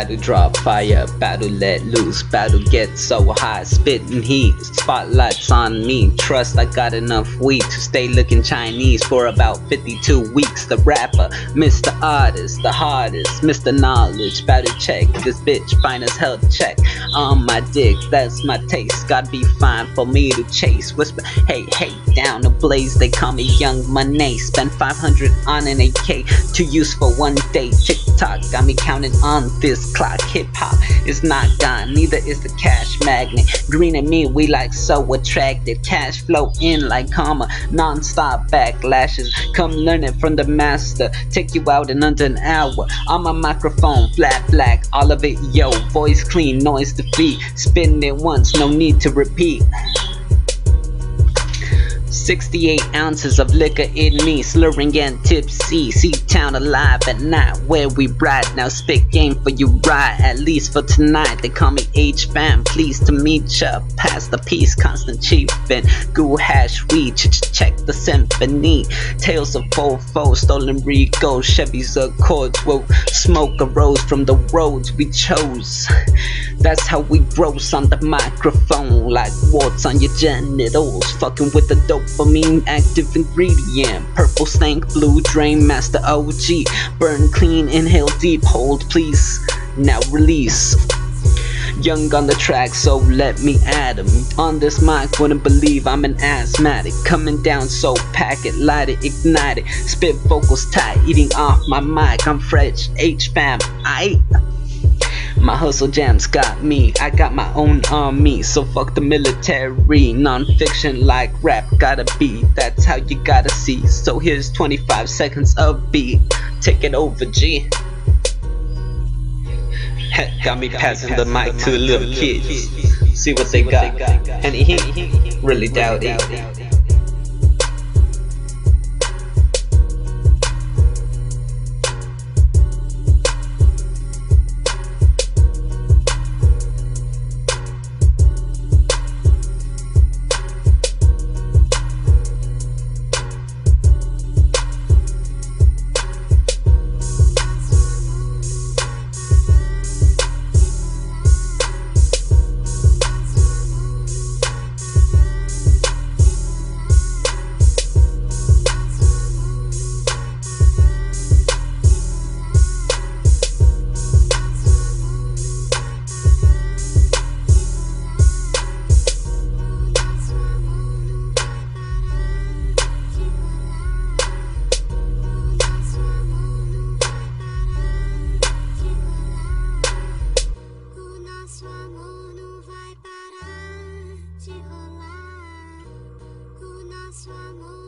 To drop fire, battle let loose, battle get so high, spitting heat. Spotlights on me, trust I got enough weed to stay looking Chinese for about 52 weeks. The rapper, Mr. Artist, the hardest, Mr. Knowledge, battle check this bitch, fine as hell check on my dick. That's my taste, gotta be fine for me to chase. Whisper, hey, hey, down the blaze, they call me Young Money. Spend 500 on an AK, use for one day. Tick tock got me counting on this clock. Hip hop is not gone, neither is the cash magnet. Green and me, we like so attracted. Cash flow in like karma, non-stop backlashes. Come learn it from the master. Take you out in under an hour. On my microphone, flat black, all of it, yo. Voice clean, noise defeat. Spin it once, no need to repeat. 68 ounces of liquor in me, slurring and tipsy. See town alive at night where we ride. Now spit game for you right, at least for tonight. They call me H fam, pleased to meet ya. Pass the peace, constant chiefin. Goo hash weed, ch check the symphony. Tales of fofo, stolen Rico, Chevy's Accords. Whoa, smoke arose from the roads we chose. That's how we gross on the microphone, like warts on your genitals. Fucking with the dopamine active ingredient. Purple stank, blue drain, master OG. Burn clean, inhale deep, hold please. Now release. Young on the track, so let me add 'em. On this mic, wouldn't believe I'm an asthmatic. Coming down so pack it, light it, ignite it. Spit vocals tight, eating off my mic. I'm fresh, H fam, I. My hustle jams got me, I got my own army, so fuck the military. Non-fiction like rap gotta be, that's how you gotta see. So here's 25 seconds of beat, take it over G. got me passing the mic to little kids, see what they got. And he really doubt it. Vai